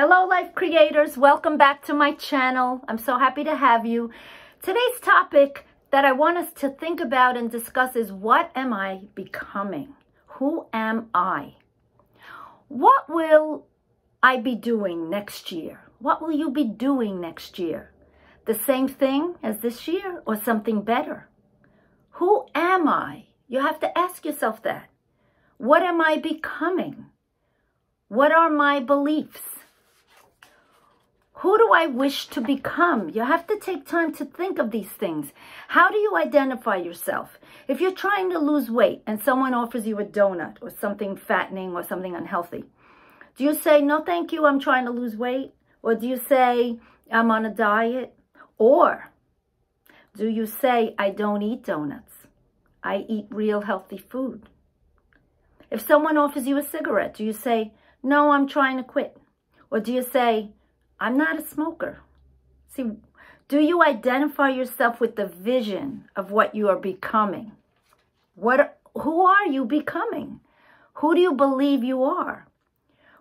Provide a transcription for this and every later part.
Hello, life creators. Welcome back to my channel. I'm so happy to have you. Today's topic that I want us to think about and discuss is what am I becoming? Who am I? What will I be doing next year? What will you be doing next year? The same thing as this year or something better? Who am I? You have to ask yourself that. What am I becoming? What are my beliefs? Who do I wish to become? You have to take time to think of these things. How do you identify yourself? If you're trying to lose weight and someone offers you a donut or something fattening or something unhealthy, do you say, no, thank you, I'm trying to lose weight? Or do you say, I'm on a diet? Or do you say, I don't eat donuts? I eat real healthy food. If someone offers you a cigarette, do you say, no, I'm trying to quit? Or do you say, I'm not a smoker. See, do you identify yourself with the vision of what you are becoming? What, who are you becoming? Who do you believe you are?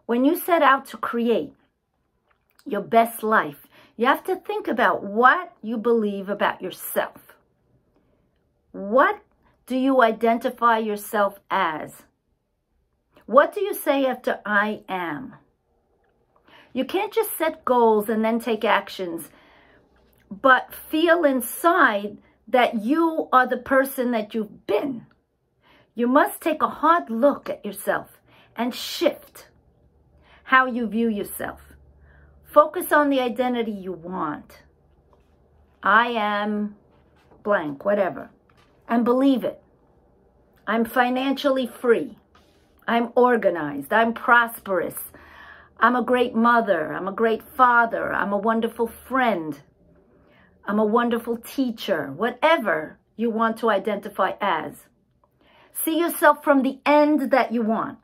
When you set out to create your best life, you have to think about what you believe about yourself. What do you identify yourself as? What do you say after I am? You can't just set goals and then take actions, but feel inside that you are the person that you've been. You must take a hard look at yourself and shift how you view yourself. Focus on the identity you want. I am blank, whatever, and believe it. I'm financially free. I'm organized. I'm prosperous. I'm a great mother. I'm a great father. I'm a wonderful friend. I'm a wonderful teacher. Whatever you want to identify as. See yourself from the end that you want.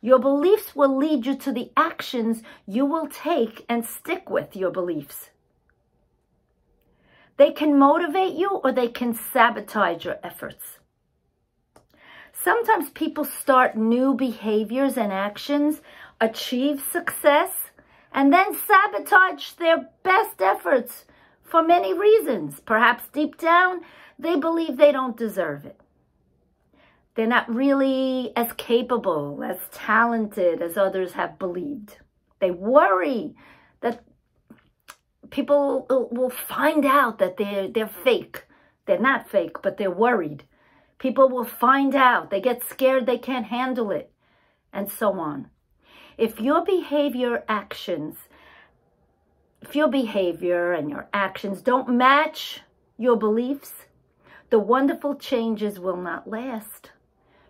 Your beliefs will lead you to the actions you will take and stick with your beliefs. They can motivate you or they can sabotage your efforts. Sometimes people start new behaviors and actions achieve success, and then sabotage their best efforts for many reasons. Perhaps deep down, they believe they don't deserve it. They're not really as capable, as talented as others have believed. They worry that people will find out that they're, they're fake. They're not fake, but they're worried. People will find out. They get scared they can't handle it, and so on. If your behavior actions, if your behavior and your actions don't match your beliefs, the wonderful changes will not last.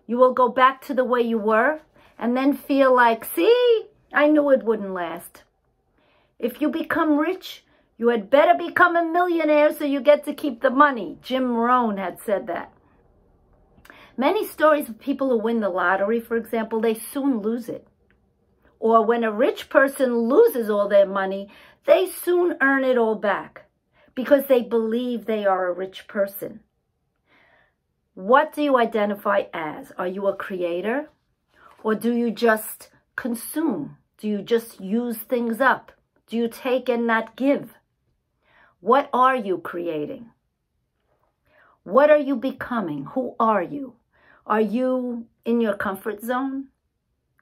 You will go back to the way you were and then feel like, see, I knew it wouldn't last. If you become rich, you had better become a millionaire so you get to keep the money. Jim Rohn had said that. Many stories of people who win the lottery, for example, they soon lose it or when a rich person loses all their money, they soon earn it all back because they believe they are a rich person. What do you identify as? Are you a creator? Or do you just consume? Do you just use things up? Do you take and not give? What are you creating? What are you becoming? Who are you? Are you in your comfort zone?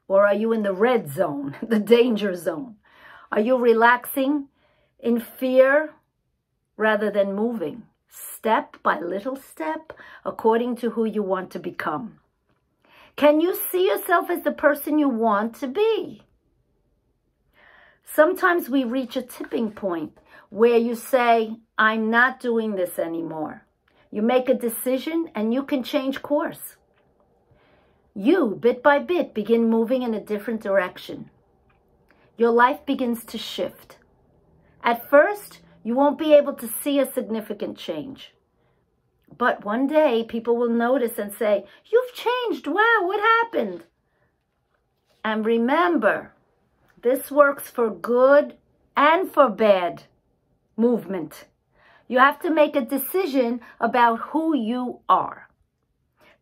Or are you in the red zone, the danger zone? Are you relaxing in fear rather than moving step by little step according to who you want to become? Can you see yourself as the person you want to be? Sometimes we reach a tipping point where you say, I'm not doing this anymore. You make a decision and you can change course you, bit by bit, begin moving in a different direction. Your life begins to shift. At first, you won't be able to see a significant change. But one day, people will notice and say, you've changed. Wow, what happened? And remember, this works for good and for bad movement. You have to make a decision about who you are.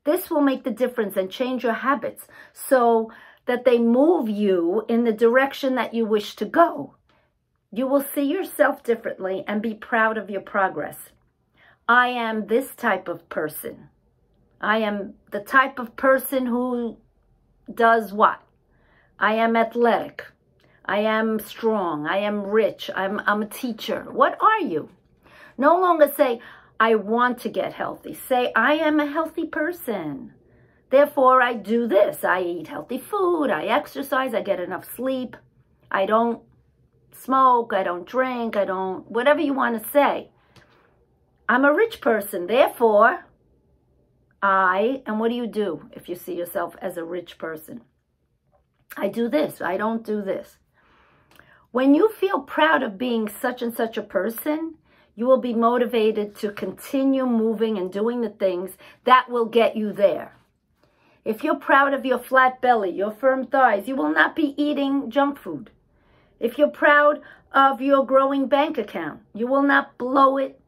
This will make the difference and change your habits. So that they move you in the direction that you wish to go. You will see yourself differently and be proud of your progress. I am this type of person. I am the type of person who does what? I am athletic. I am strong. I am rich. I'm, I'm a teacher. What are you? No longer say, I want to get healthy. Say, I am a healthy person. Therefore, I do this. I eat healthy food. I exercise. I get enough sleep. I don't smoke. I don't drink. I don't, whatever you want to say. I'm a rich person. Therefore, I, and what do you do if you see yourself as a rich person? I do this. I don't do this. When you feel proud of being such and such a person, you will be motivated to continue moving and doing the things that will get you there. If you're proud of your flat belly, your firm thighs, you will not be eating junk food. If you're proud of your growing bank account, you will not blow it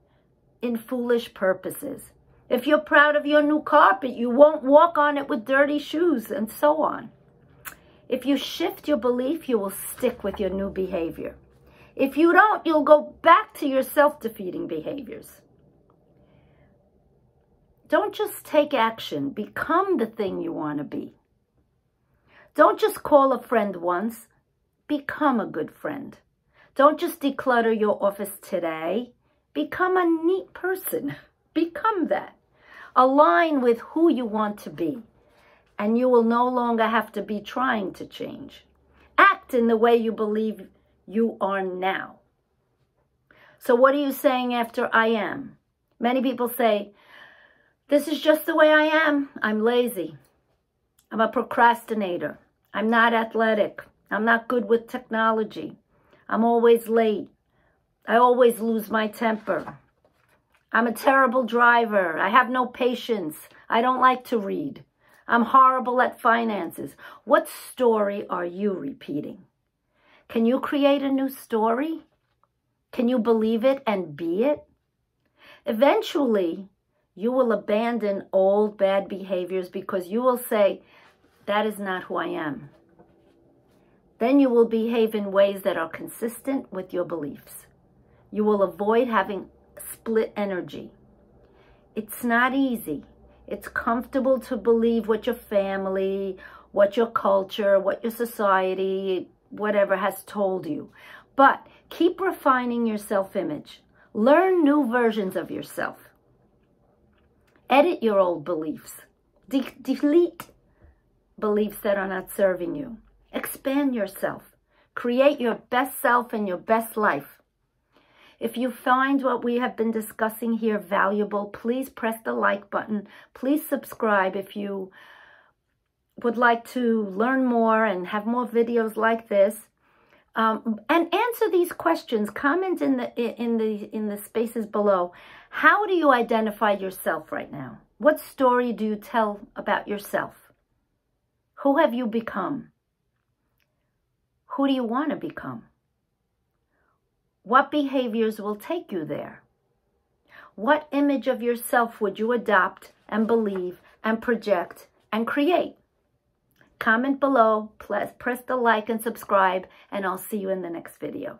in foolish purposes. If you're proud of your new carpet, you won't walk on it with dirty shoes and so on. If you shift your belief, you will stick with your new behavior. If you don't, you'll go back to your self-defeating behaviors. Don't just take action. Become the thing you want to be. Don't just call a friend once. Become a good friend. Don't just declutter your office today. Become a neat person. Become that. Align with who you want to be, and you will no longer have to be trying to change. Act in the way you believe you are now. So what are you saying after I am? Many people say, this is just the way I am. I'm lazy. I'm a procrastinator. I'm not athletic. I'm not good with technology. I'm always late. I always lose my temper. I'm a terrible driver. I have no patience. I don't like to read. I'm horrible at finances. What story are you repeating? Can you create a new story? Can you believe it and be it? Eventually, you will abandon old bad behaviors because you will say, that is not who I am. Then you will behave in ways that are consistent with your beliefs. You will avoid having split energy. It's not easy. It's comfortable to believe what your family, what your culture, what your society, whatever has told you. But keep refining your self-image. Learn new versions of yourself. Edit your old beliefs. De delete beliefs that are not serving you. Expand yourself. Create your best self and your best life. If you find what we have been discussing here valuable, please press the like button. Please subscribe if you would like to learn more and have more videos like this. Um, and answer these questions. Comment in the in the in the spaces below. How do you identify yourself right now? What story do you tell about yourself? Who have you become? Who do you want to become? What behaviors will take you there? What image of yourself would you adopt and believe and project and create? Comment below, press the like and subscribe, and I'll see you in the next video.